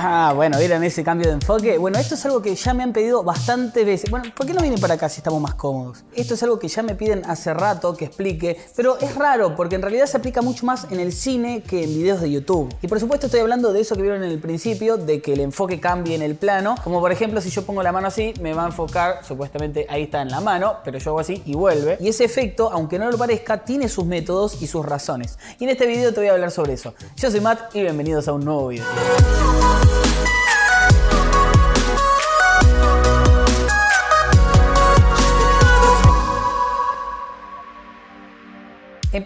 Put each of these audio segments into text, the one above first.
Ah, bueno, ¿vieron ese cambio de enfoque? Bueno, esto es algo que ya me han pedido bastantes veces. Bueno, ¿por qué no vienen para acá si estamos más cómodos? Esto es algo que ya me piden hace rato que explique, pero es raro porque en realidad se aplica mucho más en el cine que en videos de YouTube. Y por supuesto estoy hablando de eso que vieron en el principio, de que el enfoque cambie en el plano. Como por ejemplo, si yo pongo la mano así, me va a enfocar, supuestamente ahí está en la mano, pero yo hago así y vuelve. Y ese efecto, aunque no lo parezca, tiene sus métodos y sus razones. Y en este video te voy a hablar sobre eso. Yo soy Matt y bienvenidos a un nuevo video.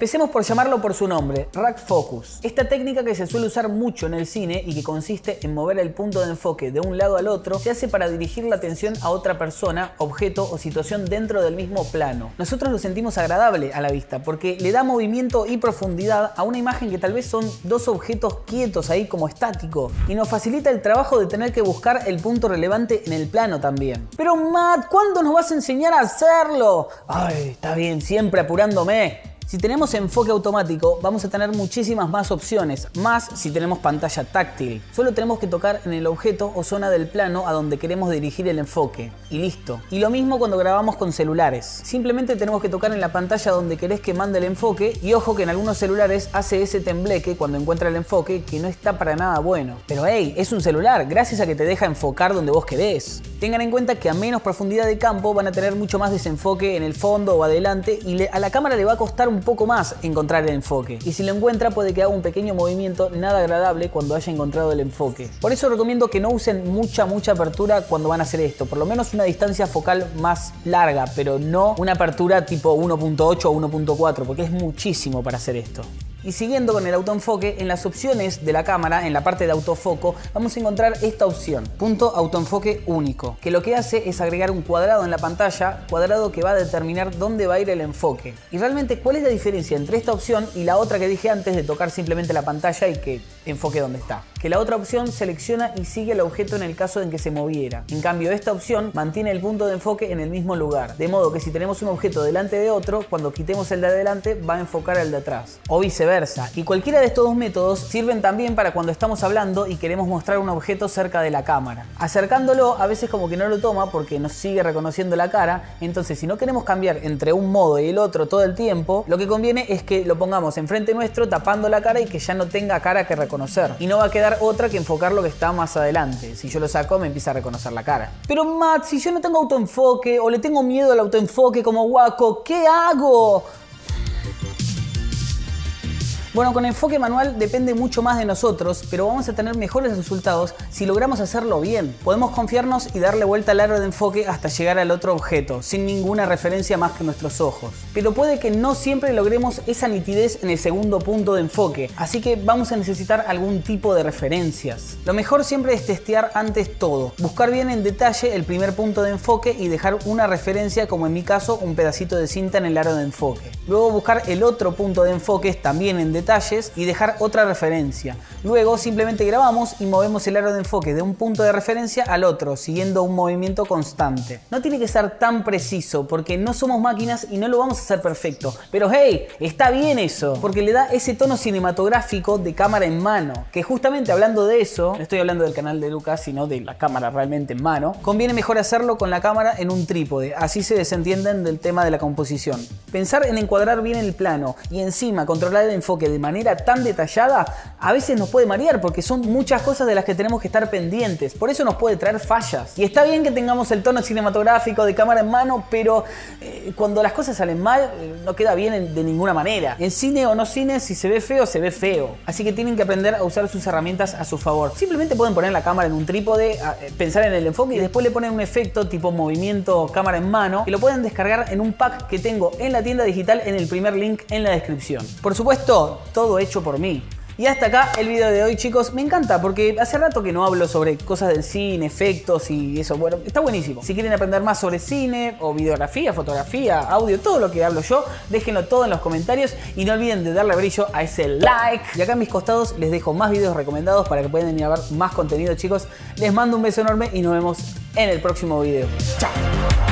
Empecemos por llamarlo por su nombre, Rack Focus. Esta técnica que se suele usar mucho en el cine y que consiste en mover el punto de enfoque de un lado al otro, se hace para dirigir la atención a otra persona, objeto o situación dentro del mismo plano. Nosotros lo sentimos agradable a la vista porque le da movimiento y profundidad a una imagen que tal vez son dos objetos quietos ahí como estático y nos facilita el trabajo de tener que buscar el punto relevante en el plano también. Pero Matt, ¿cuándo nos vas a enseñar a hacerlo? Ay, está bien, siempre apurándome. Si tenemos enfoque automático, vamos a tener muchísimas más opciones, más si tenemos pantalla táctil. Solo tenemos que tocar en el objeto o zona del plano a donde queremos dirigir el enfoque. Y listo. Y lo mismo cuando grabamos con celulares. Simplemente tenemos que tocar en la pantalla donde querés que mande el enfoque y ojo que en algunos celulares hace ese tembleque cuando encuentra el enfoque que no está para nada bueno. Pero hey, es un celular, gracias a que te deja enfocar donde vos querés. Tengan en cuenta que a menos profundidad de campo van a tener mucho más desenfoque en el fondo o adelante y a la cámara le va a costar un poco más encontrar el enfoque. Y si lo encuentra puede que haga un pequeño movimiento nada agradable cuando haya encontrado el enfoque. Por eso recomiendo que no usen mucha, mucha apertura cuando van a hacer esto. Por lo menos una distancia focal más larga, pero no una apertura tipo 1.8 o 1.4, porque es muchísimo para hacer esto. Y siguiendo con el autoenfoque, en las opciones de la cámara, en la parte de autofoco, vamos a encontrar esta opción, punto autoenfoque único, que lo que hace es agregar un cuadrado en la pantalla, cuadrado que va a determinar dónde va a ir el enfoque. Y realmente, ¿cuál es la diferencia entre esta opción y la otra que dije antes de tocar simplemente la pantalla y que enfoque donde está? Que la otra opción selecciona y sigue el objeto en el caso en que se moviera. En cambio, esta opción mantiene el punto de enfoque en el mismo lugar. De modo que si tenemos un objeto delante de otro, cuando quitemos el de adelante va a enfocar el de atrás. O viceversa y cualquiera de estos dos métodos sirven también para cuando estamos hablando y queremos mostrar un objeto cerca de la cámara. Acercándolo a veces como que no lo toma porque nos sigue reconociendo la cara, entonces si no queremos cambiar entre un modo y el otro todo el tiempo, lo que conviene es que lo pongamos enfrente nuestro tapando la cara y que ya no tenga cara que reconocer. Y no va a quedar otra que enfocar lo que está más adelante. Si yo lo saco me empieza a reconocer la cara. Pero Matt, si yo no tengo autoenfoque o le tengo miedo al autoenfoque como guaco, ¿qué hago? Bueno, con enfoque manual depende mucho más de nosotros, pero vamos a tener mejores resultados si logramos hacerlo bien. Podemos confiarnos y darle vuelta al aro de enfoque hasta llegar al otro objeto, sin ninguna referencia más que nuestros ojos. Pero puede que no siempre logremos esa nitidez en el segundo punto de enfoque, así que vamos a necesitar algún tipo de referencias. Lo mejor siempre es testear antes todo, buscar bien en detalle el primer punto de enfoque y dejar una referencia, como en mi caso, un pedacito de cinta en el aro de enfoque. Luego buscar el otro punto de enfoque también en detalle detalles y dejar otra referencia. Luego simplemente grabamos y movemos el aro de enfoque de un punto de referencia al otro, siguiendo un movimiento constante. No tiene que ser tan preciso porque no somos máquinas y no lo vamos a hacer perfecto. Pero hey, está bien eso, porque le da ese tono cinematográfico de cámara en mano. Que justamente hablando de eso, no estoy hablando del canal de Lucas, sino de la cámara realmente en mano, conviene mejor hacerlo con la cámara en un trípode, así se desentienden del tema de la composición. Pensar en encuadrar bien el plano y encima controlar el enfoque de manera tan detallada, a veces nos puede marear porque son muchas cosas de las que tenemos que estar pendientes. Por eso nos puede traer fallas. Y está bien que tengamos el tono cinematográfico de cámara en mano, pero eh, cuando las cosas salen mal, eh, no queda bien de ninguna manera. En cine o no cine, si se ve feo, se ve feo. Así que tienen que aprender a usar sus herramientas a su favor. Simplemente pueden poner la cámara en un trípode, eh, pensar en el enfoque y después le ponen un efecto tipo movimiento cámara en mano y lo pueden descargar en un pack que tengo en la tienda digital en el primer link en la descripción. Por supuesto, todo hecho por mí. Y hasta acá el video de hoy, chicos. Me encanta porque hace rato que no hablo sobre cosas del cine, efectos y eso. Bueno, está buenísimo. Si quieren aprender más sobre cine o videografía, fotografía, audio, todo lo que hablo yo, déjenlo todo en los comentarios y no olviden de darle brillo a ese like. Y acá en mis costados les dejo más videos recomendados para que puedan ir a ver más contenido, chicos. Les mando un beso enorme y nos vemos en el próximo video. Chao.